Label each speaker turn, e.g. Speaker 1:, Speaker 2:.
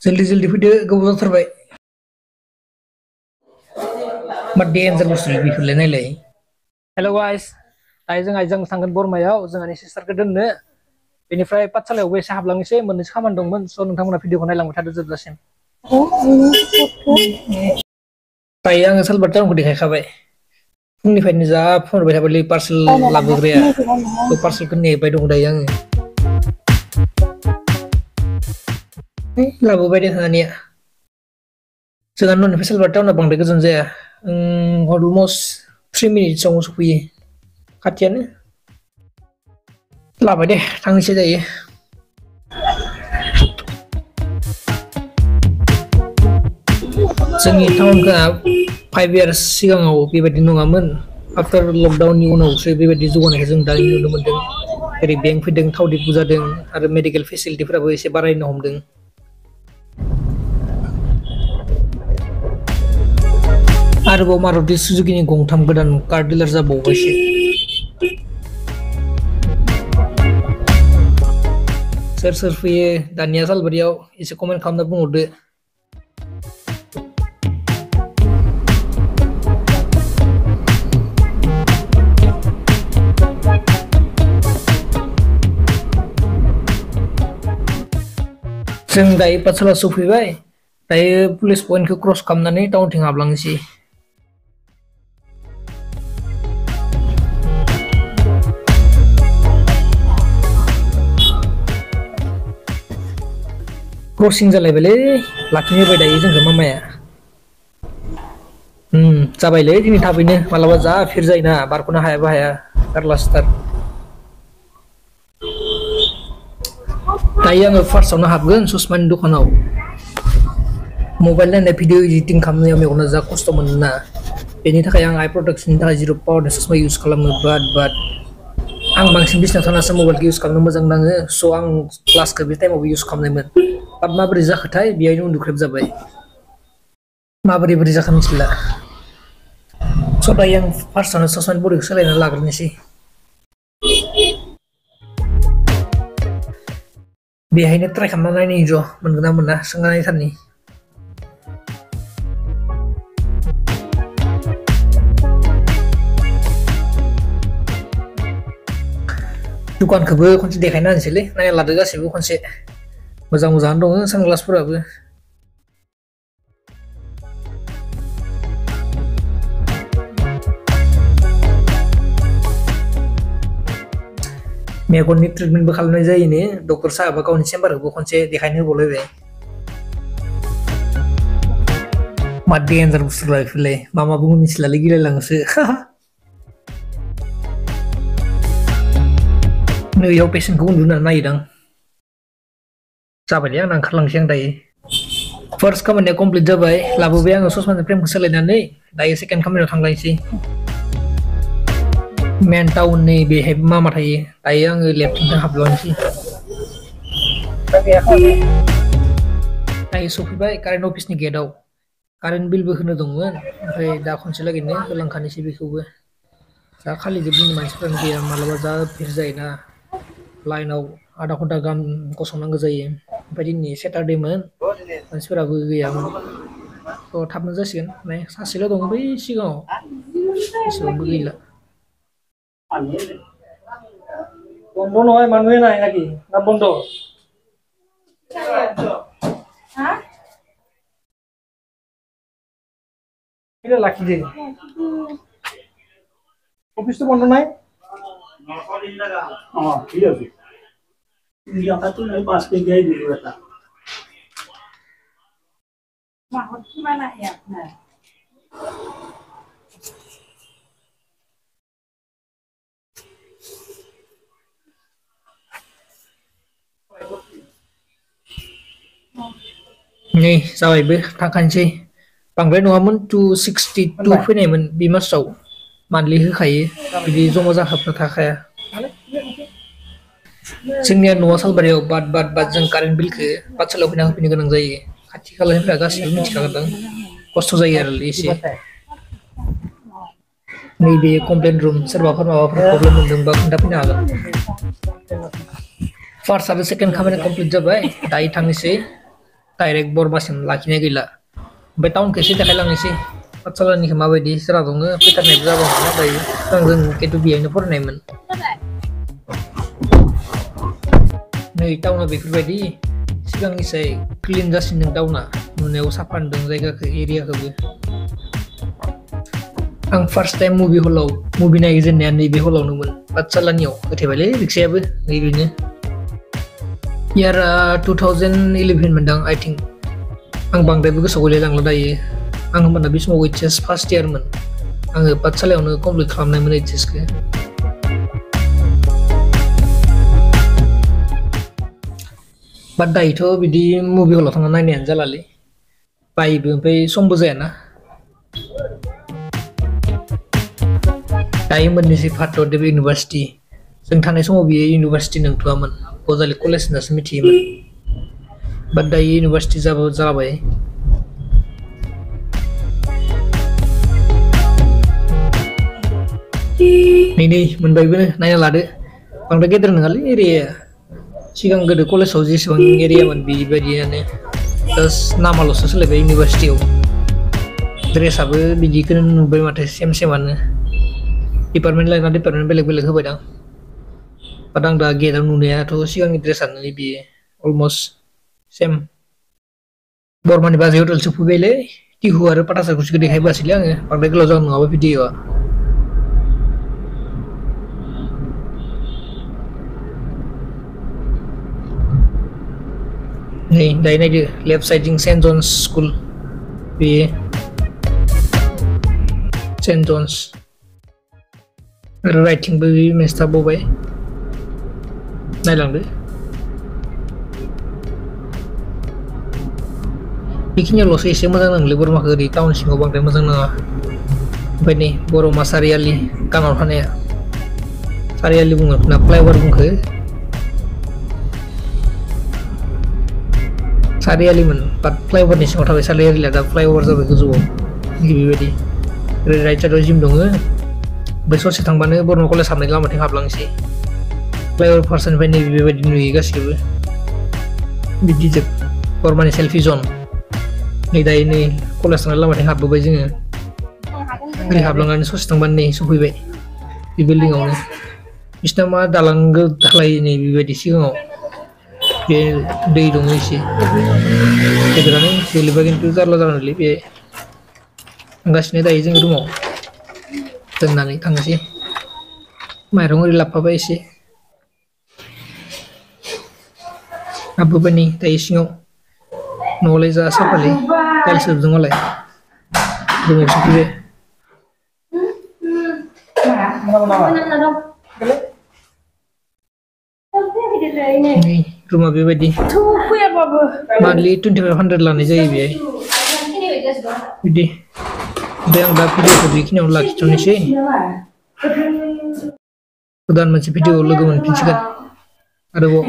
Speaker 1: Jeldi jeldi video ke bawah terbaik. Madia yang terus lebih kulen ni lagi. Hello guys, ajang ajang sangat bor maya, ajang ini sister kedun ne. Ini fry pasal ya, wes sahab langis saya menis kaman dong men, so nanti mana video kena langsung terus terus sim. Saya yang asal bertemu kudi kaya kaya. Pun ni fanya zap, pun berapa lagi parcel lagu kerja. Tu parcel kene, pada dong dah yang. Thank you. 哎，那不白点啥呢？这个弄的不是老早那帮的个存在啊？嗯，我 hmm, almost three minutes almost 不耶，卡点呢？那不的，当现在耶。Sengi tahun ke five years sih kan aku pibet di nungamun after lockdown ni unau sih pibet di zona hezung dari nungamun dengan dari bank fee deng tahu di pusat deng ada medical facility berapa sih barai nungam deng आरोबाव मारुति सुजुकिनि गंथाम गोदान car dealer जाबावबायसो। सोर सोर फैयो, दानिया सालबारियाव एसे कमेन्ट खालामना बुंहरदो। जों दायो पाठसाला सफैबाय, दायो पुलिस पइन्टखौ क्रस खालामनानै टाउनथिं हाबलांनोसै। crossing jalan beli laki nya beda izin sama Maya. Hmm, coba lihat ini tapi nih malah baca firza ini, bar kuna haya bahaya terluster. ter. Tapi first sana habgan susman dulu kanau. Mobile nya video editing kamu yang mau ngejar custom mana? Ini tak yang eye ini tak jiru power dan susma use kalau mau bad bad. Ang bang sih bisnis nasa mobile use kalau mau jangan nge so ang class kebetulan mau use kamu nemen. बा माबोरै जाखोथाय बेहायनो उन्दुख्रेब जाबाय माबोरै बोरै जाखो मिथिला स' दायो आं फार्स्टआवनो ससमेन बडिखौ सोलायना लाग्रोनोसै बेहायनो ट्राइ खालामना नायनाय ज' मोनगोन ना मोना सोंना नायथारनि दुकानखौबो खनसे देखायना होनोसैलै नायना लादो गासैबो खनसे Mudah-mudahan dong, sang kelas berapa ya? Mereka ini treatment bakal aja ini, dokter saya bakal ini sembar, gue konce dikainnya boleh deh. Mati yang terus terlalu mama bungun ini selalu gila langsung, haha. New pesen kau kumun dunia naik dong jabai ang nang khalang seng dai first command ne complete jabai labo be ang sosman prem khosalena nei dai second command thang lai si main town ne behave ma mathai dai ang left ta hab lon si dai sofi bai current office ni gate au current bill bo hna dong wan ai da khon se lagin ne khalang khani si bi khu ba ja khali jibun ma sran ge malaba ja phir jai na line au ada khonta gam kosong nang jai बेबायदिनि सेटारडेमोन मानसिफोराबो गैयामोन स' थाबनो जासिगोन ओमफ्राय सासेल' दं बै सिगाङाव एसेबांबो गैला বন্ধ নহয় মানুহে নাই নাকি না বন্ধ লাখি দে অফিসটো বন্ধ নাই
Speaker 2: অ ঠিক আছে Nilakatun pasti paspigay gitu, di bata.
Speaker 3: Mahot gimana ya? Nih,
Speaker 1: Ni, sawai be tangkansai. Bangद्राय नङामोन 262 फैनायमोन बे मासाव मान्थलि होखायो बिदि जमा जाहाबनो थाखाया जोंनिया न'आ सालबारियाव बाद बाद बाद जों कारेन्ट बिलखौ पाठसालायाव फैना होफैनो गोनां जायो। खाथि खालानिफ्रा गासिबो मिथिखागोन खस्थ' जायो आरो एसे। नैबे कमप्लेन रुम सोरबाफोर माबाफोर प्रब्लेम मोनदोंबा खोन्थाफैनो हागोन। फार्स्ट आरो सेकेन्ड खामानि कमप्लिट जाबाय, दायो थांनोसै। डाइरेक्ट बरमासिम लाखिनाय गैला। ओमफ्राय टाउनखौ एसे देखायलांनोसै। पाठशालानिखौ माबायदि, सोरहा दङ, फैथारनायबो दायो आंजों खिन्थु बेहायनो फरायनायमोन। नै टाउना बेफोरबायदि सिगांनिसाय क्लिन जासिनो टाउना नुनायाव साफानदों जायगाखौ एरियाखौबो आं फार्स्ट टाइम मुभि हलाव मुभि नायजेननाया नैबे हलावनोमोन पाठसालानियाव होथेबायलै रिक्सायाबो नैबेनो इयारा टु थावजेन्ड इलेभेन मोनदां आइ थिंक आं बांद्रायबो गोसोआव गैलायलांला दायो आं होमबाना बे समाव ओइच एस फार्स्ट इयारमोन आङो पाठसालायावनो कमप्लिट खालामनायमोन ओइच एसखौ bat itu to bidi movie holo thang nai nian jala le pai bi pe som bu zena dai mun ni si university seng thane som bi university nang thua man ko jali college na smithi man university za jala bai Nih mun bai bai nai lade, pang regeter nengali iri ya. सिगां गोदो कलेजाव जेसेबां एरियामोन बेबायदियानो जास्ट नामाल'सो सोलायबाय इउनिभार्सिटियाव ड्रेसाबो बिदिखौनो नुबाय माथो सेम सेमानो डिपार्टमेन्ट लायना डिपार्टमेन्ट बेलेग बेलेग होबाय दां बाट आं दा गेटआव नुनायाथ' सिगांनि ड्रेसानो बेयो अलमस्ट सेम बरमानि बाजै हटेल सफैबायलै टिहु आरो पाटासारखौसो देखायबोआसैलै आङो बांद्राय गोलाव जागोन नङाबा भिडिअ'आ hey dai na ji left side jing St John's school. Be St John's. Right jing be mesta bo bai nai lang de Bikinnya lo sih sih macam nang libur mah ke di tahun sih ngobang deh macam nang apa ni boro masariali kanor hanya sariali bunga na flyover bunga सारियालिमोन बाट फ्लाइअभारनि सिङाव थाबाय सारियालिया दा फ्लाइअभार जाबाय गोजौआव। बेबायदि राइट साइडआव जिम दङ। बै ससे थांबानो बरमा कलेज हाबनाय लामाथिं हाबलांसै। फ्लाइअभार फारसेनिफ्राय नै बेबायदि नुयो गासैबो बिदि जोब। बरमानि सेल्फि जन नै दायो नै कलेज थांनाय लामाथिं हाबबोबाय जोङो। ओरै हाबलांनानै ससे थांबानो नै सफैबाय। बे बिल्डिंआवनो बिसिना मा दालां धालाय बेबायदि सिगाङाव। డైట్ మూసి ఎదురని వెళ్ళిపోయిన జార్లో జారని వెళ్ళి थांगासिनो दायो जों रुमाव दोननानै थांनोसै माइरं ओरै लाबोफाबाय एसे आबोबानि दायो सिङाव न'आवलाय जा साफालै दालि सोबदों मालाय रुमाव सफैबाय नै रुमा बेबायदि मान्थलि टुवेन्टि फाइभ हान्ड्रेड लानाय जायो बेहाय बिदि ओमफ्राय आं दा भिडिअखौ बेखिनियावनो लाखिथ'नोसै गोदान मोनसे भिडिअ लोगो मोनफिनसिगोन आरोबाव